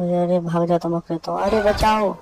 अरे भाग जाता मैं कहता तो। अरे बचाओ।